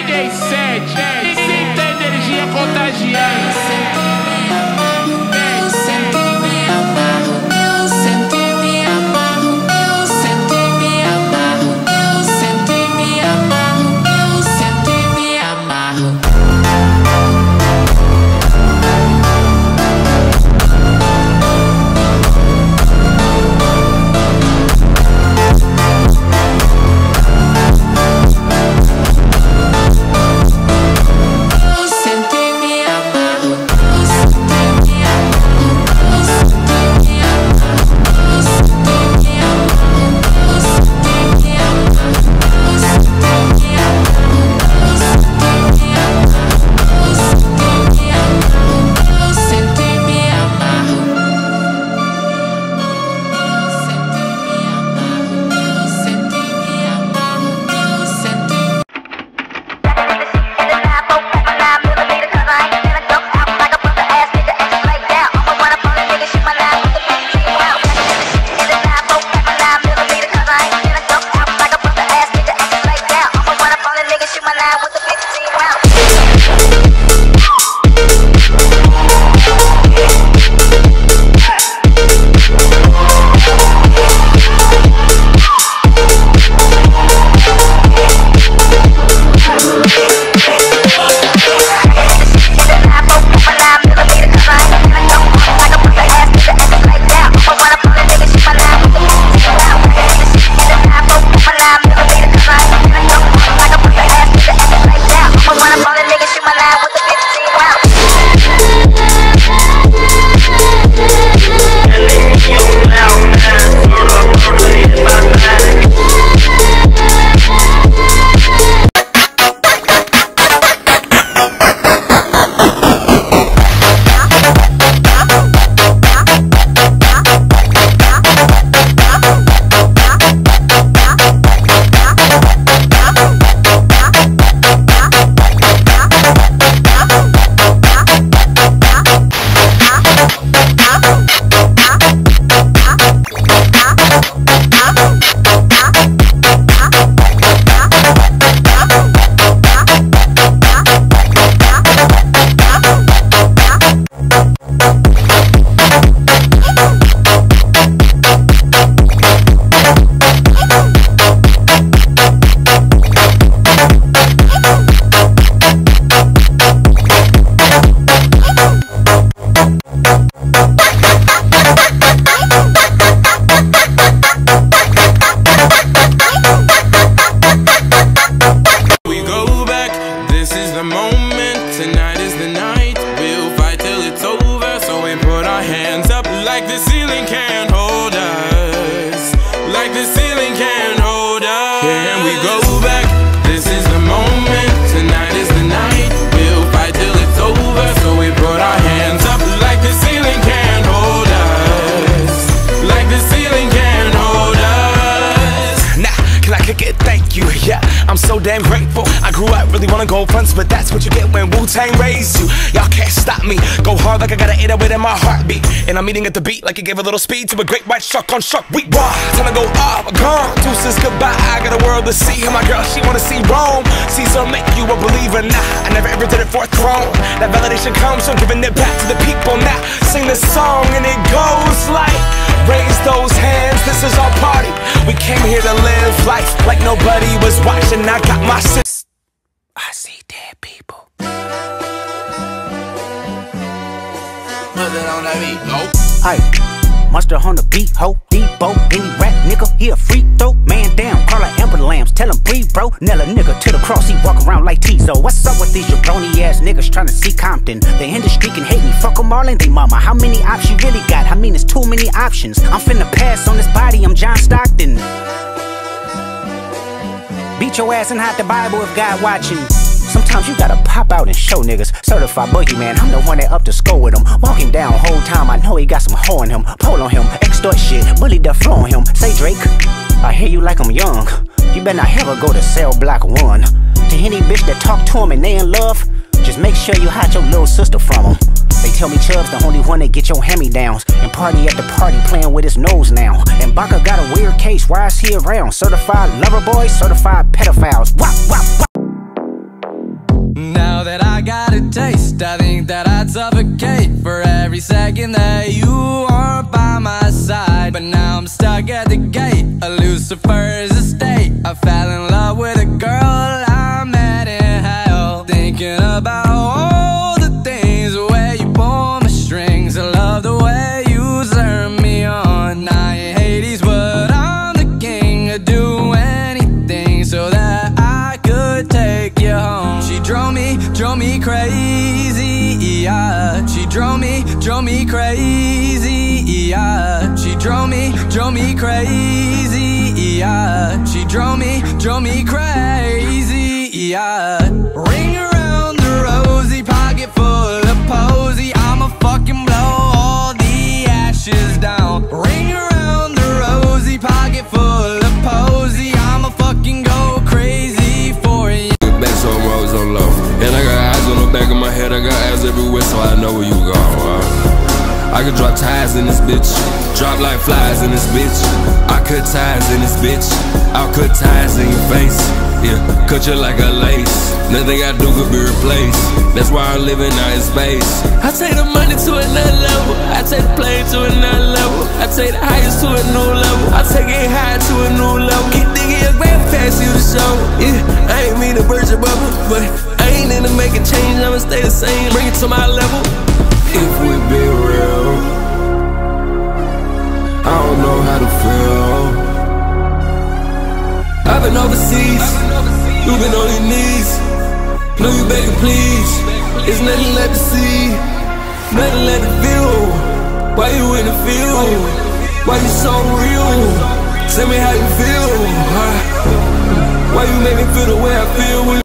DJ 7, sinta down with the damn Really wanna go fronts, but that's what you get when Wu Tang raised you. Y'all can't stop me. Go hard like I got an 808 in my heartbeat. And I'm eating at the beat like it gave a little speed to a great white shark on shark week. Wow, time to go off, gone. Deuces goodbye. I got a world to see. And my girl, she wanna see Rome. Caesar make you a believer. Nah, I never ever did it for a throne. That validation comes from giving it back to the people. Now sing this song and it goes like. Raise those hands, this is our party. We came here to live life like nobody was watching. I got my sis. People. Put on that. Aye, monster on the beat, ho, Debo, any rap nigga, he a free throw, man down, call Amber Lambs, tell him breathe, bro, Nella nigga to the cross, he walk around like Tizo. What's up with these jabroni ass niggas trying to see Compton? The industry can hate me, fuck them all and they mama. How many options you really got? I mean, it's too many options. I'm finna pass on this body, I'm John Stockton. Beat your ass and hide the Bible if God watching. Sometimes you gotta pop out and show niggas. Certified boogeyman, I'm the one that up to score with him. Walk him down whole time, I know he got some hoe in him. Pull on him, extort shit, bully the flow on him. Say Drake, I hear you like I'm young. You better not ever go to cell block one. To any bitch that talk to him and they in love, just make sure you hide your little sister from him. They tell me Chubb's the only one that get your hand-me-downs And party at the party playing with his nose now And Baka got a weird case, why is he around? Certified lover boys, certified pedophiles Wop, wop, wop I think that I'd suffocate for every second that you aren't by my side. But now I'm stuck at the gate, a Lucifer's estate. I fell in love with a girl me, crazy, yeah. She drove me, drove me crazy, yeah. Could drop ties in this bitch, drop like flies in this bitch. I cut ties in this bitch, I'll cut ties in your face. Yeah, cut you like a lace. Nothing I do could be replaced. That's why I'm living out space. I take the money to another level. I take the plane to another level. I take the highest to a new level. I take it high to a new level. Keep thinking your grand pass you the show. Yeah, I ain't mean to burst your bubble, but I ain't into making change. I'ma stay the same. Bring it to my level. Know you begging, please. It's nothing left to see, nothing left to feel. Why you in the field? Why you so real? Tell me how you feel. huh? Why you make me feel the way I feel?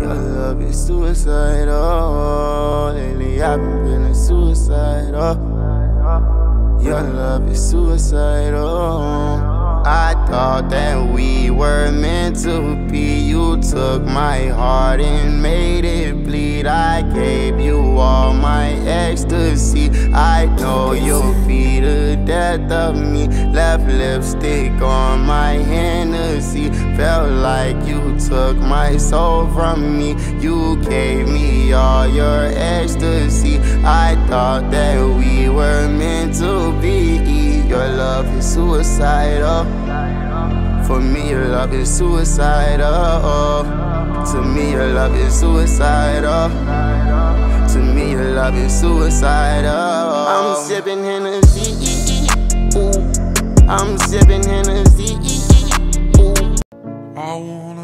Your love is suicidal. Lately I've been feeling suicidal. Your love is suicidal. I thought that we were meant to be. You took my heart and made it bleed. I gave you all my ecstasy. I know you'll be the death of me. Left lipstick on my Hennessy. Felt like you took my soul from me. You gave me all your ecstasy. I thought that we were meant to be. Your love is suicidal. For me, your love is suicidal. To me, your love is suicidal. To me, your love is suicidal. I'm sipping Hennessy. Ooh. I'm sipping Hennessy. Ooh. I wanna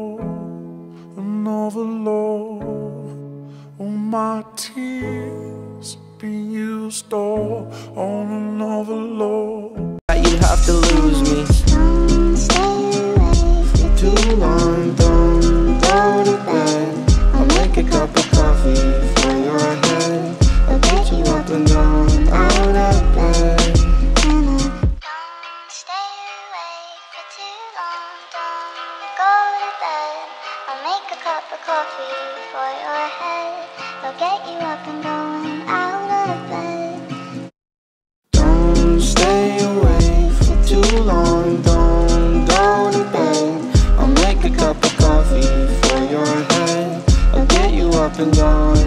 long, don't go to bed. I'll make a cup of coffee for your head. I'll get you up and down, out of bed. Don't make a cup of coffee for your head. I'll get you up and going bed.